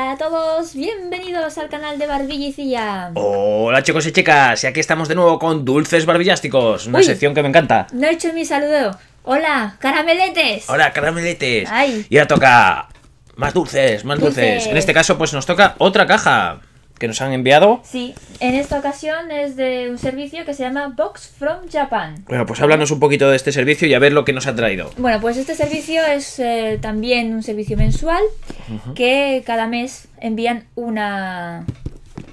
Hola a todos, bienvenidos al canal de Barbillicilla. Hola chicos y chicas, y aquí estamos de nuevo con Dulces Barbillásticos, una Uy. sección que me encanta. No he hecho mi saludo. Hola, carameletes. Hola, carameletes. Ay. Y ahora toca más dulces, más dulces. Dulces. En este caso, pues nos toca otra caja que nos han enviado. Sí, en esta ocasión es de un servicio que se llama Box from Japan. Bueno, pues háblanos un poquito de este servicio y a ver lo que nos ha traído. Bueno, pues este servicio es eh, también un servicio mensual que cada mes envían una,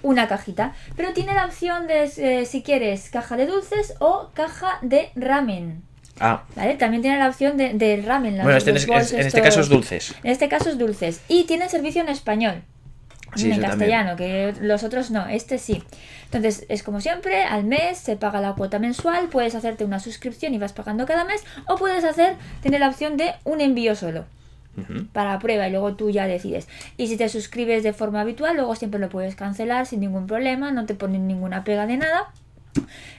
una cajita. Pero tiene la opción de eh, si quieres caja de dulces o caja de ramen. Ah, ¿Vale? También tiene la opción de, de ramen. las- bueno, este, en, los bols en este caso es dulces. En este caso es dulces. Y tiene servicio en español. Sí, en castellano, que los otros no, este sí. Entonces, es como siempre, al mes se paga la cuota mensual, puedes hacerte una suscripción y vas pagando cada mes, o puedes hacer, tener la opción de un envío solo para prueba y luego tú ya decides. Y si te suscribes de forma habitual, luego siempre lo puedes cancelar sin ningún problema, no te ponen ninguna pega de nada.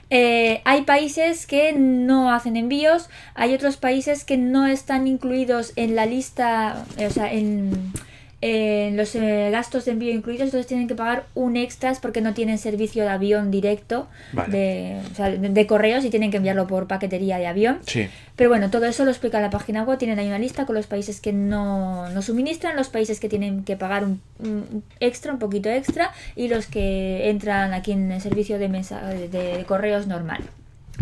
Eh, hay países que no hacen envíos, hay otros países que no están incluidos en la lista, o sea, en, en los eh, gastos de envío incluidos, entonces tienen que pagar un extras porque no tienen servicio de avión directo, Vale. de, o sea, de, de correos y tienen que enviarlo por paquetería de avión. Sí. Pero bueno, todo eso lo explica la página web. Tienen ahí una lista con los países que no, no suministran, los países que tienen que pagar un, un extra, un poquito extra, y los que entran aquí en el servicio de, de, de correos normal.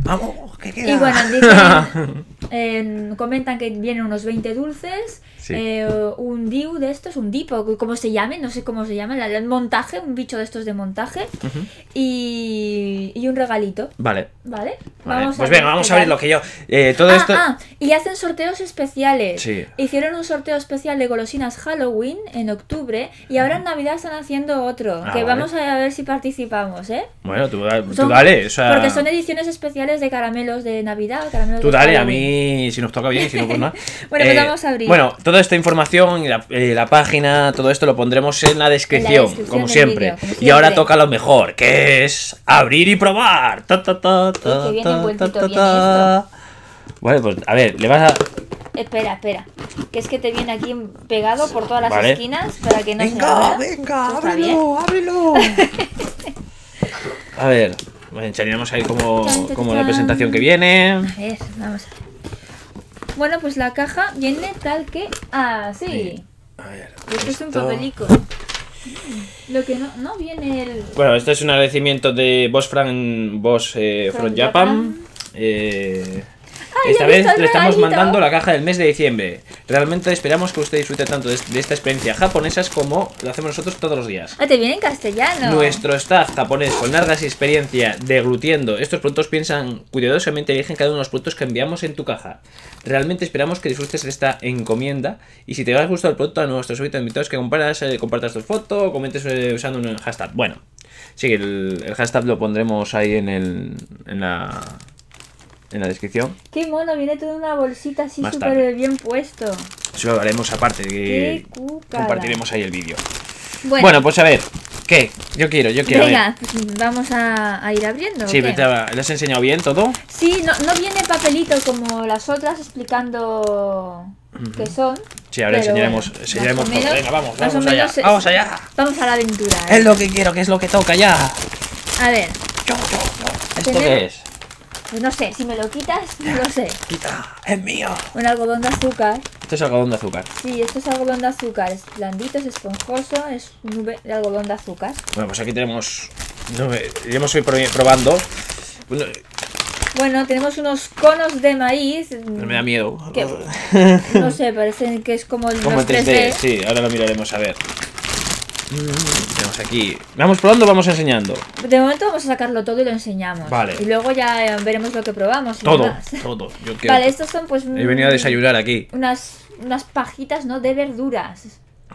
Vamos, que queda. Y bueno, dicen, eh, comentan que vienen unos 20 dulces, Sí. eh, un DIU de estos, un DIP, o como se llame, no sé cómo se llama, la- el montaje, un bicho de estos de montaje, y, y un regalito. Vale. ¿Vale? Vale, pues venga, vamos a ver lo que yo. eh, todo ah, esto. ah, y hacen sorteos especiales. Sí. Hicieron un sorteo especial de golosinas Halloween en octubre y ahora en Navidad están haciendo otro. Ah, que vale. vamos a ver si participamos, ¿eh? Bueno, tú, tú Son- dale. O sea, Porque son ediciones especiales de caramelos de Navidad, caramelos Tú de dale, a mí si nos toca bien, si no, pues nada. Bueno, pues vamos a abrir. Bueno, toda esta información, y la, eh, la página, todo esto lo pondremos en la descripción, descripción como, siempre. vídeo, como Y ahora siempre. toca lo mejor, que es abrir y probar. Ta, ta, ta, ta, ta, ta, ta, ta. Bueno, pues a ver, le vas a. Espera, espera. Que es que te viene aquí pegado por todas las Vale. esquinas para que no se venga, abra. venga, bien. ábrelo, ábrelo. a ver, bueno, enseñaremos ahí como, como la presentación que viene. A ver, vamos a ver. Bueno, pues la caja viene tal que así. Sí. A ver, Esto es un papelico. Lo que no, no viene el. Bueno, este es un agradecimiento de Boss Fran Boss eh, From Japan. Japan. Eh, esta vez le estamos mandando la caja del mes de diciembre. Realmente esperamos que usted disfrute tanto de, de esta experiencia japonesa como lo hacemos nosotros todos los días. Ah, te viene en castellano. Nuestro staff japonés con largas experiencia deglutiendo estos productos piensan cuidadosamente y eligen cada uno de los productos que enviamos en tu caja. Realmente esperamos que disfrutes de esta encomienda y si te ha gustado el producto a nuestros invitados que compartas, eh, compartas tu foto o comentes eh, usando un hashtag. Bueno, sí, el, el hashtag lo pondremos ahí en, el, en, la, en la descripción. Qué mono, viene toda una bolsita así súper bien puesto. Eso lo haremos aparte, que compartiremos ahí el vídeo. Bueno, Bueno, pues a ver, ¿qué? Yo quiero, yo quiero. venga, pues vamos a, a ir abriendo. ¿o Sí, a- ¿le has enseñado bien todo? Sí, no, no viene papelito como las otras explicando qué son. Sí, ahora pero enseñaremos, bueno, enseñaremos todo. Venga, vamos, vamos allá. Vamos allá. Vamos a la aventura. ¿eh? Es lo que quiero, que es lo que toca ya. A ver, Yo, yo, yo. ¿Esto qué es? Pues no sé, si me lo quitas, no lo sé. Quita, es mío. Un algodón de azúcar. Esto es algodón de azúcar. Sí, esto es algodón de azúcar. Es blandito, es esponjoso, es nube de algodón de azúcar. Bueno, pues aquí tenemos. No, iremos hoy pro- probando. Bueno, Bueno, tenemos unos conos de maíz. me da miedo. Que- No sé, parece que es como el Como en 3D, 3D. sí, ahora lo miraremos a ver. Tenemos aquí. ¿Vamos probando o vamos enseñando? De momento vamos a sacarlo todo y lo enseñamos. Vale. Y luego ya eh, veremos lo que probamos. y Todo, demás. todo. Yo quiero- Vale, estos son pues. He venido a mm, desayunar aquí. Unas, unas pajitas, ¿no? De verduras.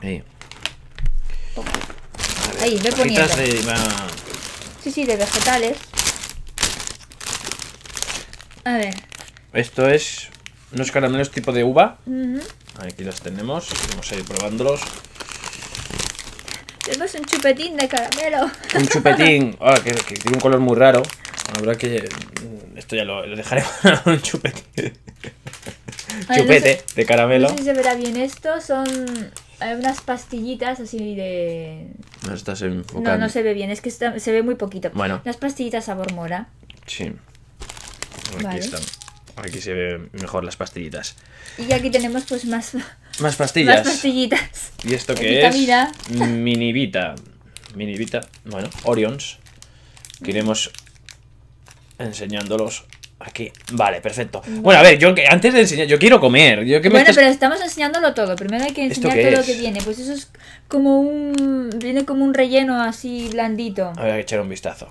Sí. Ahí, ve poniendo. De- Sí, sí, de vegetales. A ver. Esto es unos caramelos tipo de uva. Aquí los tenemos. Vamos a ir probándolos. Tenemos un chupetín de caramelo. Un chupetín. ah, que, que tiene un color muy raro. Habrá que. mm, Esto ya lo, lo dejaremos. un chupetín. Vale, Chupete no de caramelo. No sé si se verá bien esto. Son hay unas pastillitas así de... No estás enfocando. No, no se ve bien, es que está- se ve muy poquito. Bueno. Las pastillitas sabor mora. Sí. Aquí Vale. están. Aquí se ven mejor las pastillitas. Y aquí tenemos pues más, Más pastillas. más pastillitas. ¿Y esto qué vitamina. es? Minivita. Minivita. Bueno, Orions. Que iremos enseñándolos aquí. Vale, perfecto. Bueno, a ver, yo que antes de enseñar, yo quiero comer. Yo que me Bueno, estás- pero estamos enseñándolo todo. Primero hay que ¿Esto enseñar todo lo que viene. Pues eso es como un... Viene como un relleno así blandito. Hay que echar un vistazo.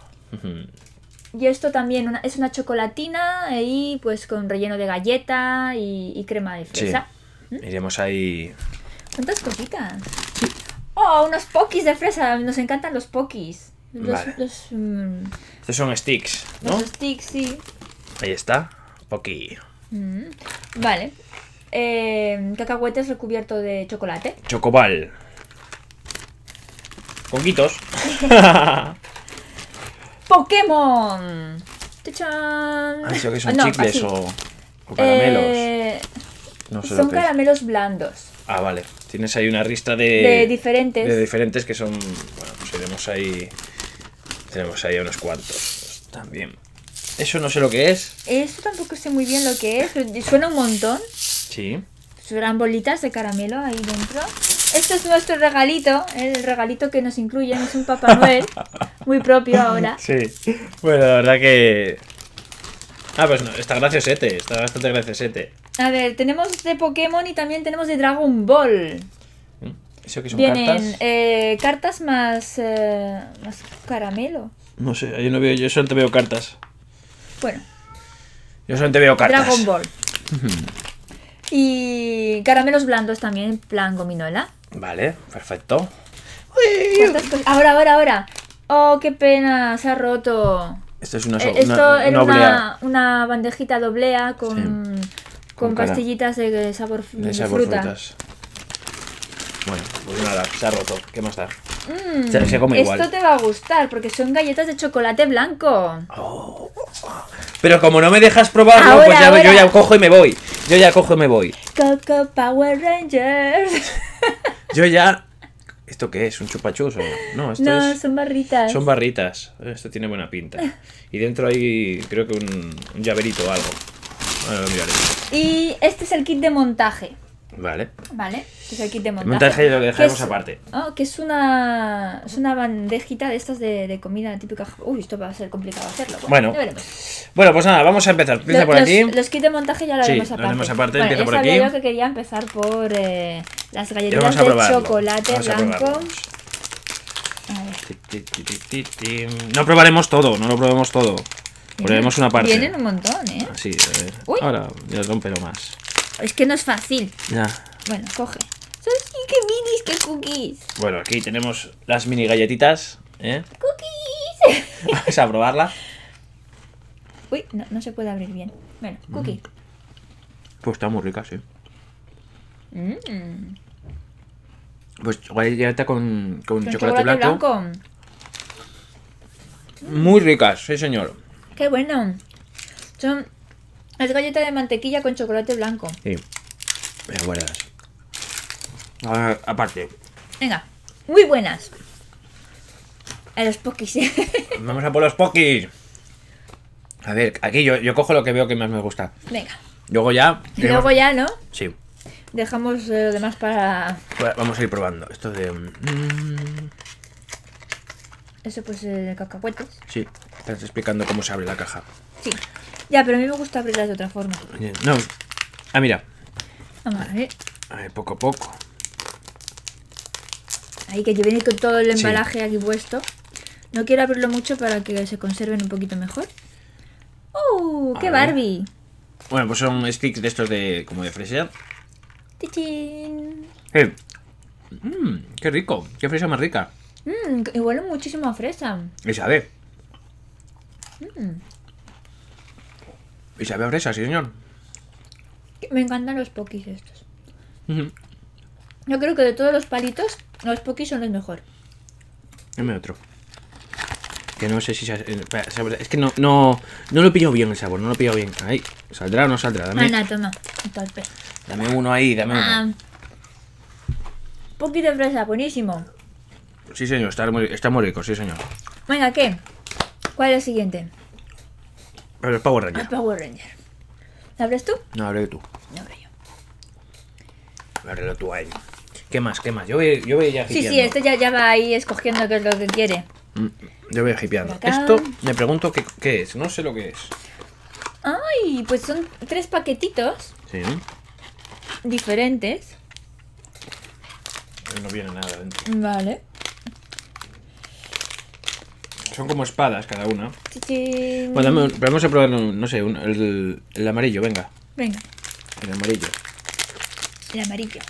Y esto también una- es una chocolatina ahí pues con relleno de galleta y, y crema de Sí. fresa. Iremos ahí. ¿Cuántas cositas? Oh, unos pokis de fresa. Nos encantan los pokis. Los, Vale. los, mm, Estos son sticks, ¿no? los sticks, sí. Ahí está. Poqui. Mm, Vale. Eh, cacahuetes recubierto de chocolate. Chocobal. Coquitos. ¡Pokémon! ¡Tachán! ¿Han que son No, chicles así. o, o caramelos? Eh, no sé son lo que es. caramelos blandos. Ah, vale. Tienes ahí una lista de, De diferentes. de diferentes que son. Bueno, pues tenemos ahí. Tenemos ahí unos cuantos también. Eso no sé lo que es. Esto tampoco sé muy bien lo que es. Suena un montón. Sí. Serán bolitas de caramelo ahí dentro. Esto es nuestro regalito, el regalito que nos incluyen, es un Papá Noel, muy propio ahora. Sí. Bueno, la verdad que. Ah, pues no, está graciosete, está bastante graciosete. A ver, tenemos de Pokémon y también tenemos de Dragon Ball. ¿Mm? ¿Eso que son Vienen cartas? eh, cartas más, eh, más caramelo. No sé, yo no veo, yo solamente veo cartas. Bueno, Yo solamente veo cartas. Dragon Ball. Y caramelos blandos también, en plan gominola. Vale, perfecto. Ahora, ahora, ahora. Oh, qué pena, se ha roto. Esto es una, Eh, so- Esto una, era una oblea una, una bandejita doblea con, con, pastillitas de sabor, de de sabor fruta. frutas. Bueno, pues nada, se ha roto. ¿Qué más da? Mm, Se- se come esto igual. te va a gustar porque son galletas de chocolate blanco. Pero como no me dejas probarlo, Ahora, pues ya, ahora. yo ya cojo y me voy. Yo ya cojo y me voy. Coco Power Rangers. Yo ya. ¿Esto qué es? ¿Un chupachus o no? Esto no, es. son barritas. Son barritas. Esto tiene buena pinta. Y dentro hay, creo que un, un llaverito o algo. Ahora lo miraré. Y este es el kit de montaje. Vale. ¿Vale? Es el kit de montaje. montaje lo Que dejaremos aparte. oh, que es una, es una bandejita de estas de, de comida típica. Uy, esto va a ser complicado hacerlo. Bueno. Bueno, pues nada, vamos a empezar. Empieza Lo- por los, aquí. los kits de montaje ya lo Sí, haremos lo aparte. haremos aparte, Bueno, por aquí. yo que quería empezar por eh, las galletitas de chocolate Vamos blanco. No probaremos todo, no lo probemos todo. Probaremos una parte. Vienen un montón, ¿eh? Así, a ver. Uy. Ahora ya más. Es que no es fácil. Ya. Bueno, coge. Son sí, qué minis, qué cookies. Bueno, aquí tenemos las mini galletitas. ¿eh? Cookies. Vamos a probarla. Uy, no, no se puede abrir bien. Bueno, cookie. Pues está muy rica, sí. Mm. Pues galleta con, con Con chocolate, blanco. blanco. Muy ricas, sí señor. Qué bueno. Son. Es galleta de mantequilla con chocolate blanco. Sí. Pero buenas. A ver, aparte, Venga, muy buenas. A los pokis. vamos a por los pokis. A ver, aquí yo, yo cojo lo que veo que más me gusta. Venga. Luego ya. Y luego ya, ¿no? Sí. Dejamos eh, lo demás para. Va- Vamos a ir probando. Esto de. mm, Eso, pues, eh, de cacahuetes. sí, estás explicando cómo se abre la caja. Sí. Ya, pero a mí me gusta abrirlas de otra forma. No. Ah, mira. Vamos a ver. A ver, poco a poco. Ahí que viene con todo el Sí. embalaje aquí puesto. No quiero abrirlo mucho para que se conserven un poquito mejor. ¡Uh! A ¡Qué. Barbie! Bueno, pues son sticks de estos de. como de fresa. ¡Tichín! Eh. Mmm, qué rico. Qué fresa más rica. Mmm, huele muchísimo a fresa. Y sabe. Mm. Y sabe a fresa, sí, señor. Me encantan los pokis estos. Yo creo que de todos los palitos, los pokis son los mejor. Dame otro. Que no sé si sa- eh, Es que no, no, no lo pillo bien el sabor, no lo pillo bien. Ahí, ¿saldrá o no saldrá? Dame, Ana, toma. Torpe. dame uno ahí, dame uno. Ah, poquito de fresa, buenísimo. Sí, señor, está muy, está muy rico, sí, señor. Venga, ¿qué? ¿Cuál es el siguiente? El Power El Ranger. Power Ranger. ¿Lo abres tú? No, abre tú. No abro yo. Ábrelo tú ahí. ¿Qué más? ¿Qué más? Yo voy, yo voy ya Sí, hipeando. sí, este ya, ya va ahí escogiendo qué es lo que quiere. Mm, Yo voy hipeando. Acá. Esto me pregunto qué, qué es. No sé lo que es. Ay, pues son tres paquetitos Sí. diferentes. No viene nada dentro. Vale. Son como espadas cada una. Chichín. Bueno, dame un- vamos a probar, un- no sé, un- el, el amarillo, venga. Venga, El amarillo. el amarillo.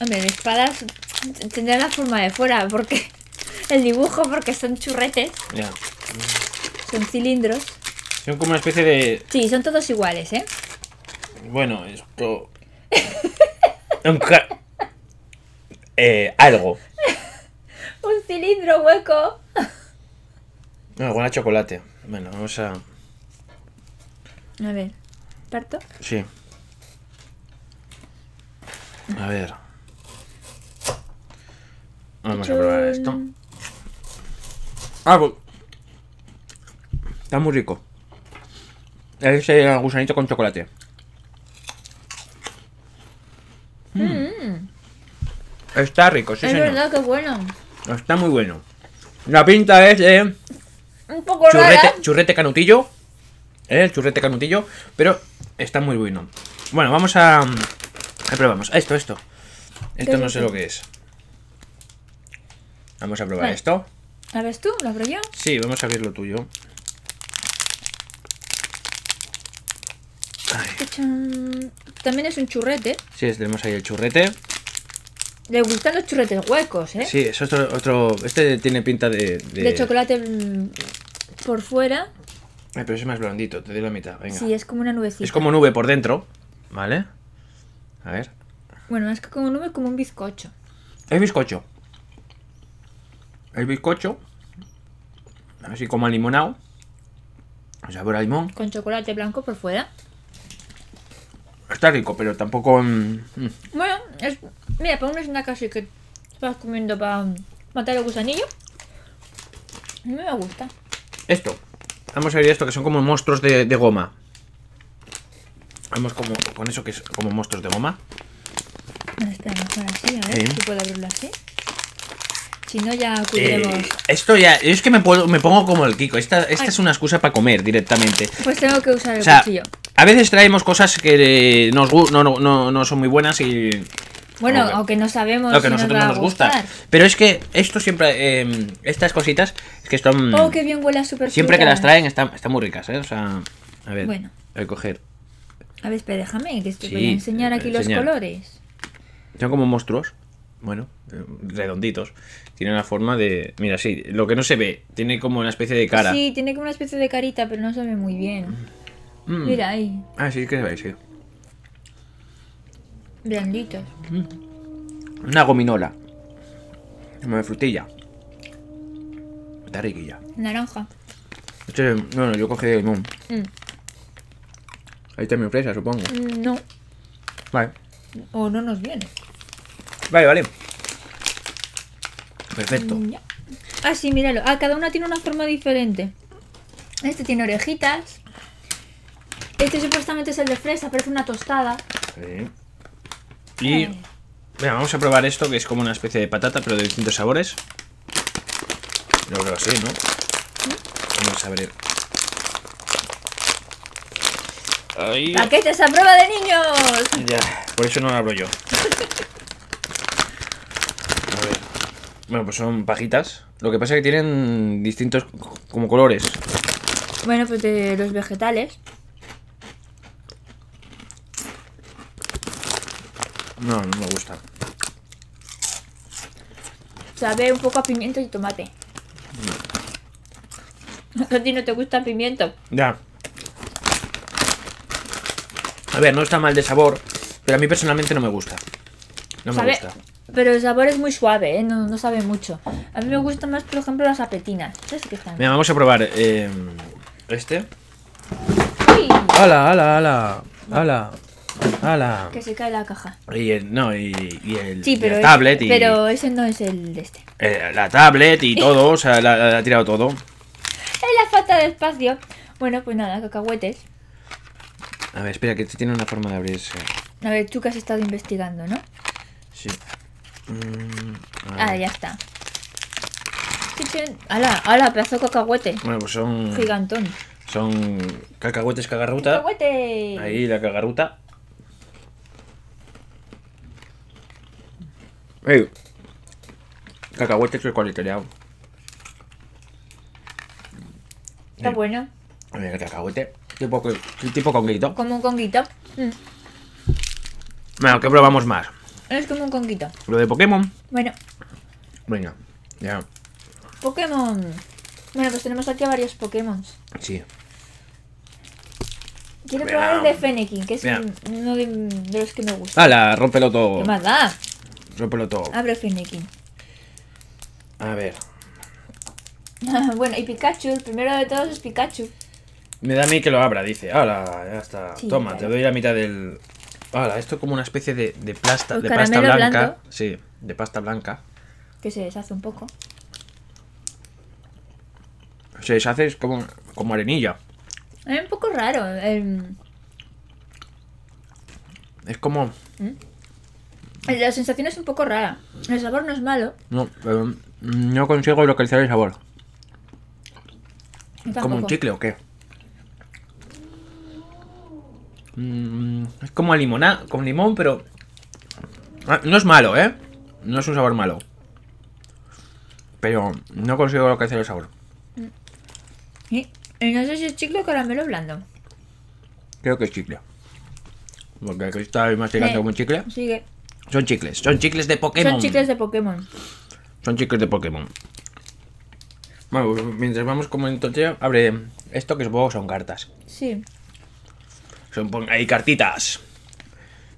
Hombre, de espadas tendrá la forma de fuera, porque el dibujo, porque son churretes, Ya. son cilindros. Son como una especie de. Sí, son todos iguales, ¿eh? Bueno, esto. Un ca- eh, algo. Un cilindro hueco. No, buena chocolate. Bueno, vamos a. A ver, parto. Sí. A ver. Vamos a probar esto. Ah, pues- Está muy rico. Es el gusanito con chocolate. Mm, Está rico, sí, es señor. verdad que bueno. Está muy bueno. La pinta es de Un poco rara. churrete, churrete canutillo. ¿eh? El churrete canutillo. Pero está muy bueno. Bueno, vamos a. A probamos. Esto, esto. Esto ¿Qué no sé lo que es. Vamos a probar Vale. esto. ¿La ves tú? ¿Lo abro yo? Sí, vamos a abrir lo tuyo. Ay. También es un churrete. sí, tenemos ahí el churrete. Le gustan los churretes huecos, ¿eh? Sí, es otro. otro este tiene pinta de. De, De chocolate mm, por fuera. Ay, pero es más blandito, te doy la mitad. Venga. Sí, es como una nubecita. es como nube por dentro. ¿Vale? A ver. Bueno, es que como nube, como un bizcocho. Es bizcocho. El bizcocho. Así como a limonado. Sabor a limón. Con chocolate blanco por fuera. Está rico, pero tampoco. mm, mm. Bueno, es, mira, para un snack así que estás comiendo para matar el gusanillo. Mí me gusta. Esto. Vamos a ver esto, que son como monstruos de, de goma. Vamos como con eso que es como monstruos de goma. Espera, mejor así, a ver si puedo abrirlo así. Si no, ya Eh, acudiremos. esto ya. Es que me, puedo- me pongo como el Kiko. Esta, esta Ay. es una excusa para comer directamente. Pues tengo que usar el O sea, cuchillo. a veces traemos cosas que eh, nos, no, no, no, no son muy buenas y. Bueno, aunque- aunque no sabemos Lo que a si nos nosotros no nos gusta. gustar. Pero es que esto siempre. eh, estas cositas. Es que son. Oh, qué bien huele a super siempre que las traen están, están muy ricas, ¿eh? O sea. A ver. Bueno. Voy a coger. A ver, espera, déjame que te Sí, voy a enseñar aquí los enseñar. colores. Son como monstruos. Bueno, eh, redonditos. Tienen la forma de. Mira, sí, lo que no se ve. Tiene como una especie de cara. Sí, tiene como una especie de carita, pero no se ve muy bien. Mm. Mira ahí, Ah, sí, que veis, sí. Blanditos. Una gominola. De frutilla. Está riquilla. Naranja. Este, bueno, yo cogí de limón. Mm, Ahí también fresa, supongo. mm, no, Vale. o no nos viene. Vale, vale. Perfecto. Mm, ya. Ah, sí, míralo. Ah, cada una tiene una forma diferente. Este tiene orejitas. Este supuestamente es el de fresa, parece una tostada. Sí. Y. Ay. Venga, vamos a probar esto que es como una especie de patata, pero de distintos sabores. Lo creo así, ¿no? Vamos a abrir. Ahí. ¡Paquetes a prueba de niños! Ya, por eso no lo abro yo. A ver. Bueno, pues son pajitas. Lo que pasa es que tienen distintos como colores. Bueno, pues de los vegetales. No, no me gusta. Sabe un poco a pimiento y tomate. A ti no te gusta el pimiento. Ya. A ver, no está mal de sabor, pero a mí personalmente no me gusta. No me Sabe- gusta. Pero el sabor es muy suave, ¿eh? no, no sabe mucho. A mí me gustan más, por ejemplo, las apetinas. ¿Sabes qué están? Venga, vamos a probar eh, este. ¡Hala, hala, hala! ¡Hala! ¡Hala! Que se cae la caja. Y el, no, y, y el, Sí, y pero, es- tablet y pero ese no es el de este. eh, la tablet y todo, o sea, la, la ha tirado todo. Es la falta de espacio. Bueno, pues nada, cacahuetes. A ver, espera, que este tiene una forma de abrirse. A ver, tú que has estado investigando, ¿no? Sí. Mm, Ah, ya está. ¡Hala! ¡Hala! Pedazo de cacahuete. Bueno, pues son, Gigantón. son cacahuetes cagarruta. ¡Cacahuete! Ahí la cagarruta. Ey. Cacahuetes recoliteado. Está bueno. A ver, el cacahuete. Tipo, que- tipo conguito. Como un conguito. Mm, Bueno, ¿qué probamos más? Es como un conguito. Lo de Pokémon. Bueno, Venga, ya. Pokémon. Bueno, pues tenemos aquí a varios Pokémon. Sí. Quiero probar el de Fennekin, que es uno de, de los que me gusta. ¡Hala! Rómpelo todo. ¿Qué más da? Rómpelo todo. Abre Fennekin. A ver. bueno, y Pikachu, el primero de todos es Pikachu. Me da a mí que lo abra, dice. ¡Hala! Ya está. Sí, Toma, claro. te doy la mitad del. ¡Hala! Esto es como una especie de, de, plasta, Pues de pasta blanca. Sí, de pasta blanca. Que se deshace un poco. Se deshace es como, como arenilla. Es un poco raro. el- Es como. La sensación es un poco rara. El sabor no es malo. No, pero no consigo localizar el sabor. ¿Como un chicle o qué? Mm, es como a limonada, con limón, pero. Ah, no es malo, ¿eh? No es un sabor malo. Pero no consigo localizar el sabor. Y no sé si es chicle o caramelo blando. Creo que es chicle. Porque aquí está masticando como un chicle. Sigue. Son chicles, son chicles de Pokémon. Son chicles de Pokémon. Son chicles de Pokémon. Bueno, mientras vamos como en tontería, abre esto que supongo son cartas. Sí. Son hay cartitas.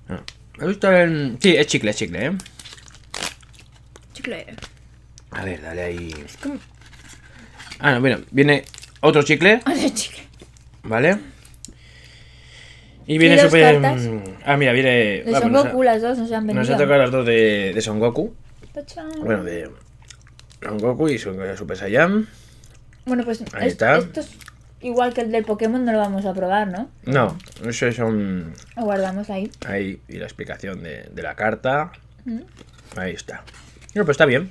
Ah, He visto en... Sí, es chicle, es chicle, ¿eh? Chicle. A ver, dale ahí. Es como... Ah, no, mira, viene otro chicle, Ah, de chicle. ¿vale? Y viene súper... cartas. Ah, mira, viene... De Son nos Goku las dos nos han venido. Nos ha tocado las dos de, de Son Goku. Tachán. Bueno, de Son Goku y Son Super Saiyan. Bueno, pues Ahí es- está. esto es igual que el del Pokémon, no lo vamos a probar, ¿no? No, eso son... Lo guardamos ahí. Ahí, y la explicación de, de la carta. Mm. Ahí está. No, pues está bien.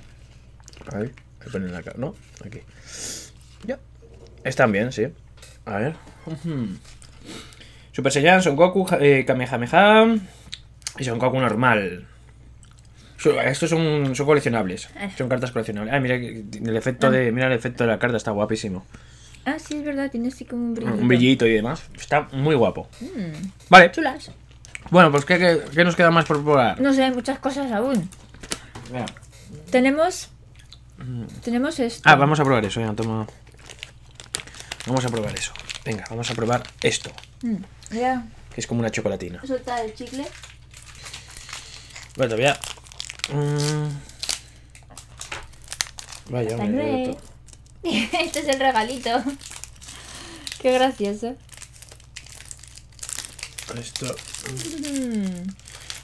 Ahí, ahí ponen la carta, ¿no? Aquí. Ya. Están bien, sí. A ver. Ujú. Super Saiyan, Son Goku, eh, Kamehameha y Son Goku normal. Estos son, son coleccionables. Ah. Son cartas coleccionables. Ah, mira el efecto de. Mira el efecto de la carta, está guapísimo. Ah, sí, es verdad, tiene así como un brillito. Un brillito y demás. Está muy guapo. Mm, Vale. chulas. Bueno, pues ¿qué, qué, qué nos queda más por probar? No sé, muchas cosas aún. Mira. Tenemos... Tenemos esto. Ah, vamos a probar eso, ya, toma. Vamos a probar eso. Venga, vamos a probar esto, Mm, que es como una chocolatina. soltar el chicle. Bueno, todavía. Mm. Vaya, Está hombre, este es el regalito. Qué gracioso. Esto. Mm,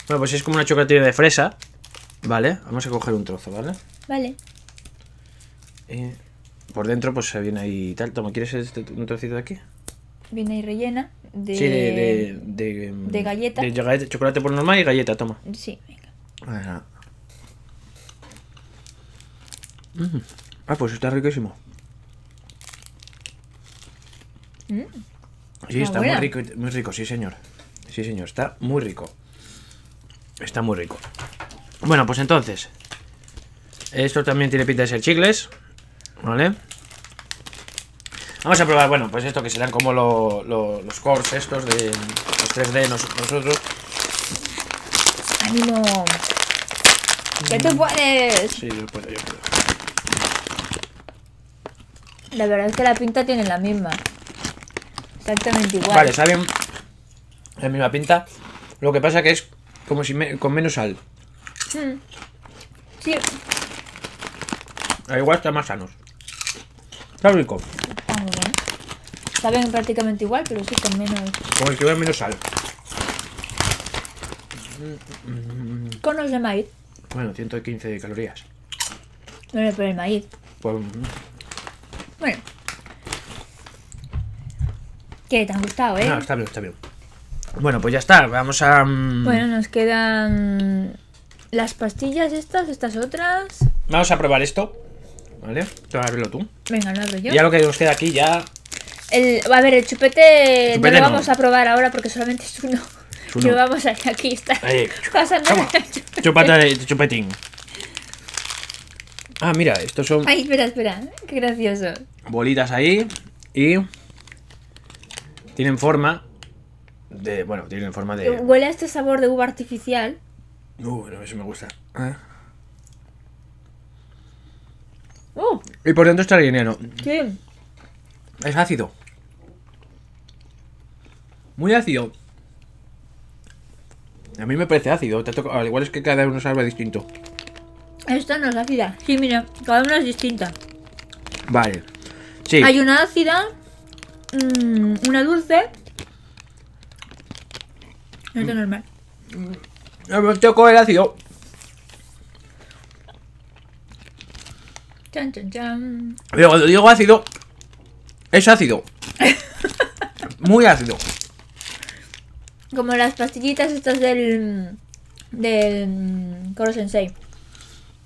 Bueno, pues es como una chocolatina de fresa. Vale, vamos a coger un trozo, ¿vale? Vale. Por dentro, pues se viene ahí y tal. Toma, ¿quieres este, un trocito de aquí? Viene ahí rellena de... Sí, de. De, de, de galleta. De galleta- chocolate por normal y galleta, toma. Sí, venga. Mm. Ah, pues está riquísimo. Mm, Sí, Está está muy rico, muy rico, sí señor. Sí señor, está muy rico. Está muy rico. Bueno, pues entonces. Esto también tiene pinta de ser chicles. ¿Vale? Vamos a probar, bueno, pues esto que serán como lo- lo- los cores estos de los 3D nos- nosotros. ¡Ánimo! ¡Que tú puedes! Sí, yo puedo, yo puedo. La verdad es que la pinta tiene la misma. Exactamente igual. Vale, saben la misma pinta. Lo que pasa que es como si me- con menos sal. Mm. Sí, Al igual están más sanos. Está rico. Está muy bien. Saben prácticamente igual, pero sí con menos. Como el que va menos sal. Conos de maíz. Bueno, 115 calorías. Bueno, pero el maíz. Pues, Bueno. ¿Qué? ¿Te han gustado, eh? no, está bien, está bien. Bueno, pues ya está. Vamos a. mm, Bueno, nos quedan las pastillas estas, estas otras. Vamos a probar esto. ¿Vale? Tú ábrelo tú. Venga, lo abro yo. Y ya lo que nos queda aquí ya. El, a ver, el chupete, Chupete no lo no. vamos a probar ahora porque solamente es uno. Es uno. Que vamos a aquí está. Ahí. Pasando. Chupata de chupetín. Ah, mira, estos son Ay, espera, espera. Qué gracioso. bolitas ahí. Y. Tienen forma. De. Bueno, tienen forma de. Huele a este sabor de uva artificial. Uh, no, eso me gusta. Ah. ¡Uh! Y por dentro está relleno. Sí. Es ácido. Muy ácido. A mí me parece ácido. Al igual es que cada uno sabe distinto. Esta no es ácida. Sí, mira, cada una es distinta. Vale. Sí. Hay una ácida, mm, una dulce. Esto es normal. Me tocó el ácido. Chan, chan, chan. Pero cuando digo ácido, es ácido. Muy ácido. Como las pastillitas estas del. del. Koro Sensei.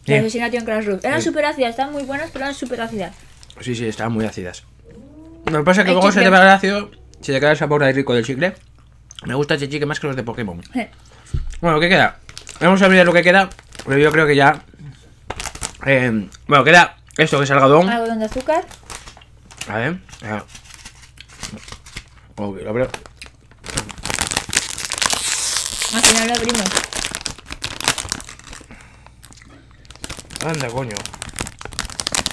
De Assassination Classroom. Eran Sí. súper ácidas, estaban muy buenas, pero eran súper ácidas. Sí, sí, estaban muy ácidas. Lo que pasa es que El luego se te va el ácido, se te queda el sabor ahí rico del chicle. Me gusta este chicle más que los de Pokémon. Bueno, ¿qué queda? Vamos a ver lo que queda. Pero yo creo que ya. eh, bueno, queda esto que es algodón. Algodón de azúcar. A ver. ah. Ok, lo abro. Al final lo abrimos. Anda, coño.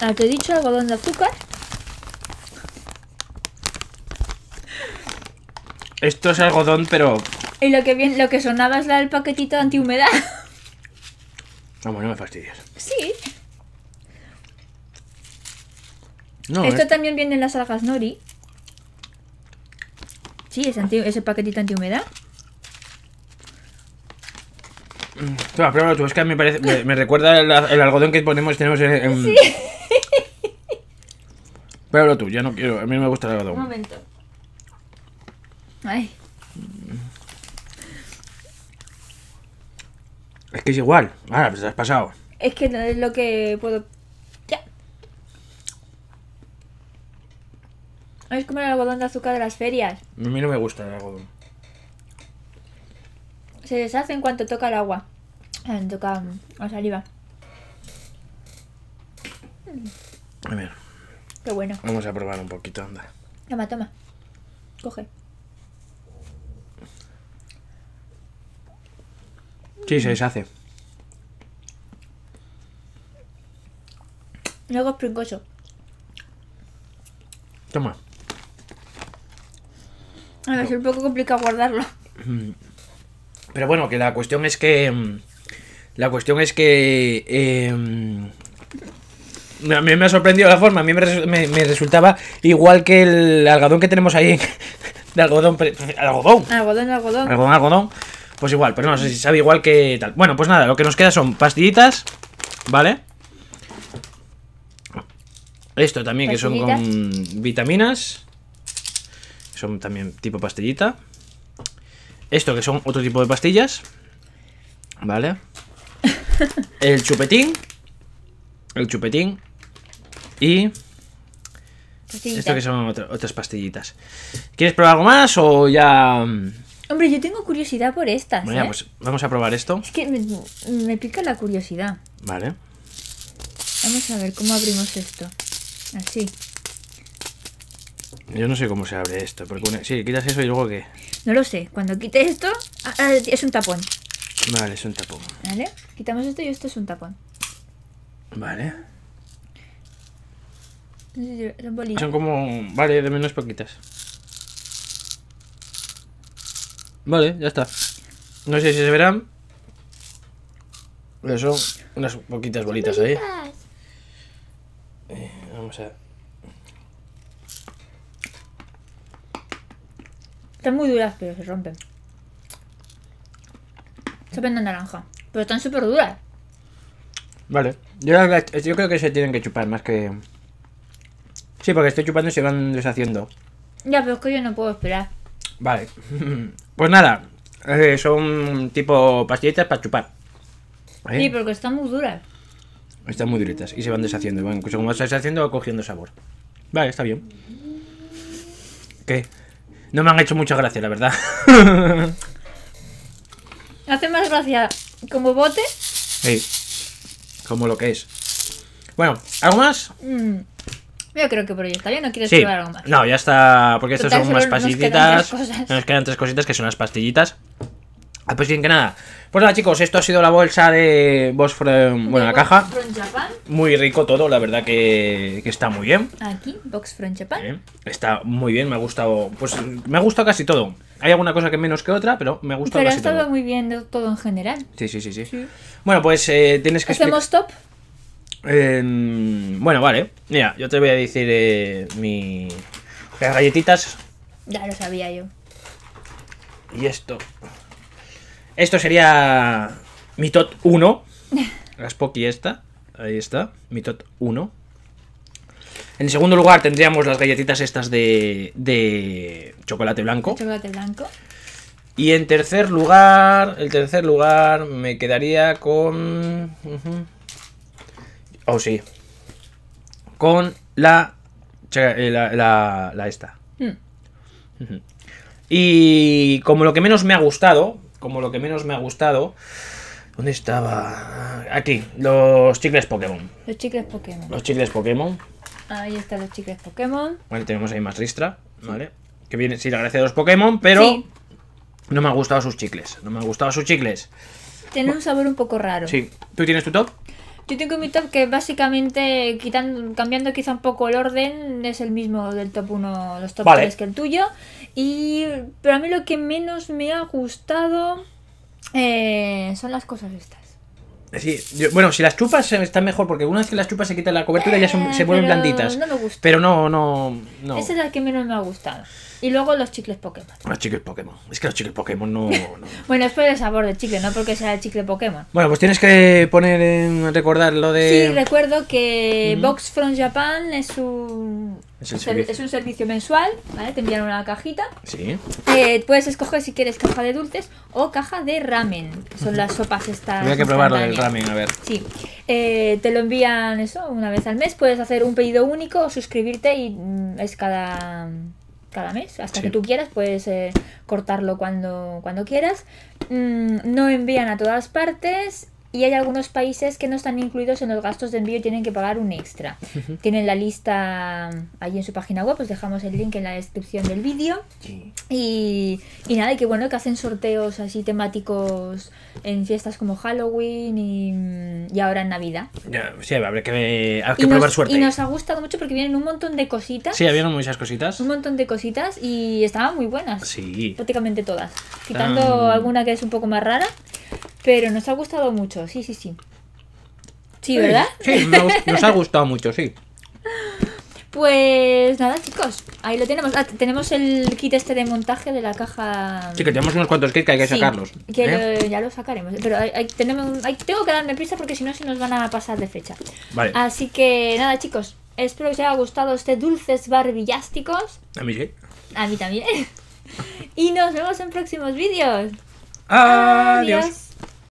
Ah, te he dicho algodón de azúcar. Esto es algodón, pero. Y lo que, bien, lo que sonaba es la del paquetito antihumedad. Vamos, no me fastidies. sí. No, Esto también viene en las algas nori. Sí, ese, anti- ese paquetito antihumedad. Toma, pruébalo tú. Es que a mí me, parece, me, me recuerda el, el algodón que ponemos tenemos en. en... Pruébalo tú, ya no quiero. A mí no me gusta el Un algodón. momento. Ay, Es que es igual. Ahora, pues te has pasado. es que no es lo que puedo. Es como el algodón de azúcar de las ferias. A mí no me gusta el algodón. Se deshace en cuanto toca el agua. En toca mm, la saliva. A ver, Qué bueno. vamos a probar un poquito, anda. Toma, toma. Coge. Sí, se deshace. Luego es pringoso. Toma. A ver, es un poco complicado guardarlo. Pero bueno, que la cuestión es que. mm, La cuestión es que. eh, a mí me ha sorprendido la forma. A mí me, me- me resultaba igual que el algodón que tenemos ahí. De algodón. Algodón. Algodón, algodón. Algodón, algodón. Pues igual, pero no sé si sabe igual que tal. Bueno, pues nada, lo que nos queda son pastillitas. ¿Vale? Esto también, que son con vitaminas. Son también tipo pastillita. Esto que son otro tipo de pastillas. ¿Vale? El chupetín. El chupetín. Y Pastillita. esto que son otra- otras pastillitas. ¿Quieres probar algo más o ya...? Hombre, yo tengo curiosidad por estas. Bueno, ¿eh? pues vamos a probar esto. Es que me, me pica la curiosidad. Vale. Vamos a ver cómo abrimos esto. Así. Yo no sé cómo se abre esto. Porque una- Sí, quitas eso y luego qué. No lo sé. Cuando quite esto, ah, ah, es un tapón. Vale, es un tapón. ¿Vale? Quitamos esto y esto es un tapón. Vale. Son bolitas. Son como... Vale, de menos poquitas. Vale, ya está. No sé si se verán. Pero son unas poquitas bolitas ahí. Eh, vamos a... Están muy duras, pero se rompen. Saben a naranja. Pero están súper duras. Vale. Yo, creo que se tienen que chupar más que. Sí, porque estoy chupando y se van deshaciendo. Ya, pero es que yo no puedo esperar. Vale. Pues nada. eh, son tipo pastillitas para chupar. ¿Eh? Sí, porque están muy duras. Están muy duritas y se van deshaciendo. Bueno, según vas deshaciendo va cogiendo sabor. Vale, está bien. ¿Qué? No me han hecho mucha gracia, la verdad. Hace más gracia como bote. Sí. Como lo que es. Bueno, ¿algo más? Mm, Yo creo que por hoy está bien. ¿No quieres Sí. probar algo más? No, ya está. Porque estas son unas solo nos quedan pastillitas. tres cosas. Nos quedan tres cositas que son las pastillitas. Ah, pues bien que nada. Pues nada, chicos, esto ha sido la bolsa de Boss from. Bueno, la caja. From Japan. Muy rico todo, la verdad que, que está muy bien. Aquí, Box from Japan. Eh, Está muy bien, me ha gustado. Pues me ha gustado casi todo. Hay alguna cosa que menos que otra, pero me ha gustado Pero ha casi estado todo. muy bien todo en general. Sí, sí, sí, sí. Sí. Bueno, pues eh, tienes que. ¿Hacemos top? Eh, bueno, vale. Mira, yo te voy a decir eh, mi. Las galletitas Ya lo sabía yo. y esto. Esto sería mi tot 1. La Spocky esta. Ahí está. Mi tot 1. En segundo lugar tendríamos las galletitas estas de, de chocolate blanco. Chocolate blanco. Y en tercer lugar, el tercer lugar me quedaría con... Oh, sí. Con la... eh, La, la, la esta. Mm. Y como lo que menos me ha gustado, como lo que menos me ha gustado... ¿Dónde estaba? Aquí, los chicles Pokémon. Los chicles Pokémon. Los chicles Pokémon. Ahí están los chicles Pokémon. Vale, tenemos ahí más ristra, ¿vale? Que viene, sí, la gracia de los Pokémon, pero Sí. no me han gustado sus chicles. No me han gustado sus chicles. Tiene un sabor un poco raro. Sí. ¿Tú tienes tu top? Yo tengo mi top que básicamente, quitando, cambiando quizá un poco el orden, es el mismo del top 1, los top Vale. 3 que el tuyo. Y, pero a mí lo que menos me ha gustado eh, son las cosas estas. Sí, yo- bueno, si las chupas eh, está mejor porque una vez que las chupas se quita la cobertura ya son- Eh, se vuelven blanditas. No me gusta. Pero no, no, no. Ese es el que menos me ha gustado. Y luego los chicles Pokémon. Los chicles Pokémon. Es que los chicles Pokémon no, no. Bueno, es por el sabor del chicle, no porque sea el chicle Pokémon. Bueno, pues tienes que poner en recordar lo de. Sí, recuerdo que. Box from Japan es un, Es servicio. un servicio mensual, ¿vale? Te envían una cajita. Sí. Eh, puedes escoger si quieres caja de dulces o caja de ramen, que son las sopas estas. Voy que probarlo del ramen, a ver. Sí, Eh, te lo envían eso una vez al mes. Puedes hacer un pedido único o suscribirte y mm, es cada, cada mes. Hasta Sí. que tú quieras, puedes eh, cortarlo cuando, cuando quieras. Mm, no envían a todas partes. Y hay algunos países que no están incluidos en los gastos de envío y tienen que pagar un extra. Tienen la lista allí en su página web, os dejamos el link en la descripción del vídeo. Y, y nada, y que bueno que hacen sorteos así temáticos en fiestas como Halloween y, y ahora en Navidad. Ya, sí, habrá que, habrá que probar nos, suerte. y nos ha gustado mucho porque vienen un montón de cositas. Sí, habían muchas cositas. Un montón de cositas y estaban muy buenas. Sí. Prácticamente todas. Quitando Tan- alguna que es un poco más rara. Pero nos ha gustado mucho, sí, sí, sí. Sí, ¿verdad? Sí, nos ha gustado mucho, sí. Pues nada, chicos, ahí lo tenemos. Ah, tenemos el kit este de montaje de la caja. Sí, que tenemos unos cuantos kits que hay que Sí, sacarlos. que ¿eh? lo- ya lo sacaremos. Pero hay- hay- tenemos, hay- tengo que darme prisa porque si no se nos van a pasar de fecha. Vale. Así que nada, chicos. Espero que os haya gustado este dulces barbillásticos. A mí sí. A mí también. y nos vemos en próximos vídeos. Adiós. Adiós.